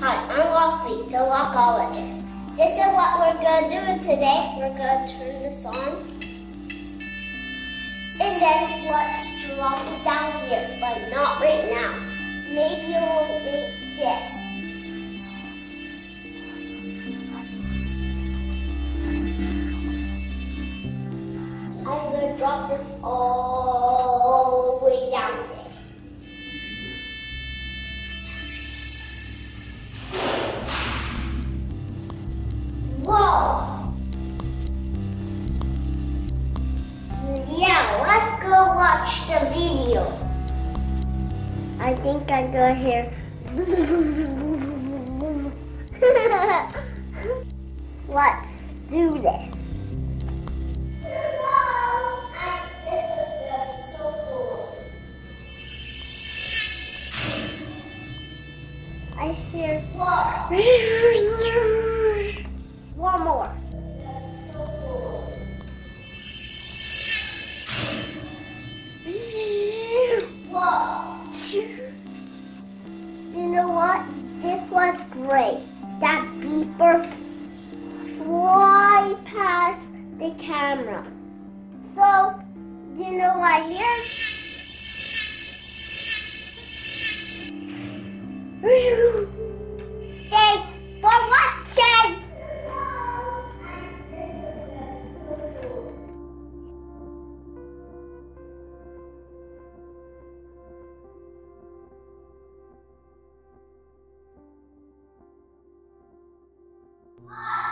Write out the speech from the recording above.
the Lochologist. This is what we're going to do today. We're going to turn this on. And then let's drop it down here, but not right now. Maybe it will make this. I'm going to drop this all the way down there. Go watch the video. I think I go here. let's do this. I hear one more. You know what? This was great. That beeper fly past the camera. So, do you know what here? Bye.